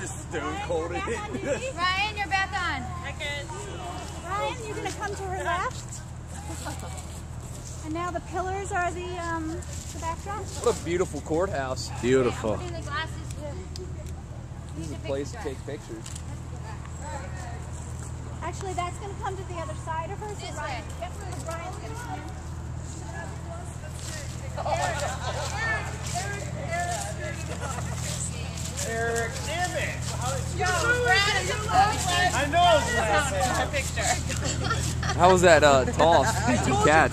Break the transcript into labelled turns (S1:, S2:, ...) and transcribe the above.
S1: Just stone cold it.
S2: Ryan, you're back on.
S3: Ryan, you're going to come to her left. And now the pillars are the um, the backdrop.
S4: What a beautiful courthouse.
S5: Beautiful.
S2: Putting the glasses.
S4: This is a place to take pictures.
S3: Actually, that's going to come to the other side of her. So
S2: This
S3: Ryan,
S2: way.
S3: yep, Ryan's going to come in.
S1: Eric, damn it!
S6: I know.
S4: How was that uh, toss? Did you catch?